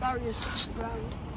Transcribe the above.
barriers touch the ground.